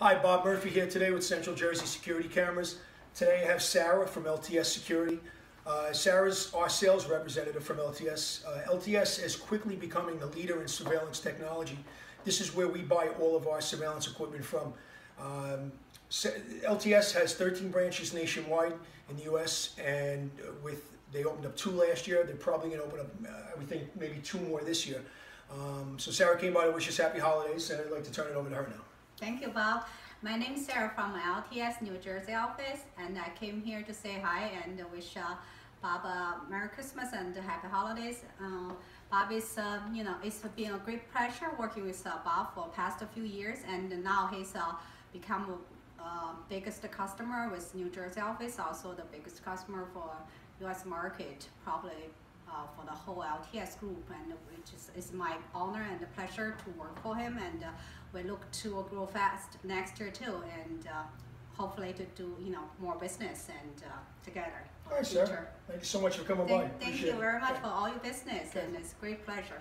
Hi, Bob Murphy here today with Central Jersey Security Cameras. Today I have Sarah from LTS Security. Uh, Sarah's our sales representative from LTS. Uh, LTS is quickly becoming the leader in surveillance technology. This is where we buy all of our surveillance equipment from. Um, LTS has 13 branches nationwide in the U.S. and with they opened up two last year. They're probably going to open up, uh, would think, maybe two more this year. Um, so Sarah came by to wish us happy holidays, and I'd like to turn it over to her now. Thank you, Bob. My name is Sarah from LTS New Jersey office, and I came here to say hi and wish uh, Bob a Merry Christmas and Happy Holidays. Uh, Bob is, uh, you know, it's been a great pleasure working with uh, Bob for past a few years, and now he's uh, become uh, biggest customer with New Jersey office, also the biggest customer for U.S. market, probably uh, for the whole LTS group, and which is, is my honor and pleasure to work for him. And uh, we look to grow fast next year too, and uh, hopefully to do you know more business and uh, together. All right, sir. Thank you so much for coming thank, by. Thank Appreciate you very much for all your business, okay. and it's a great pleasure.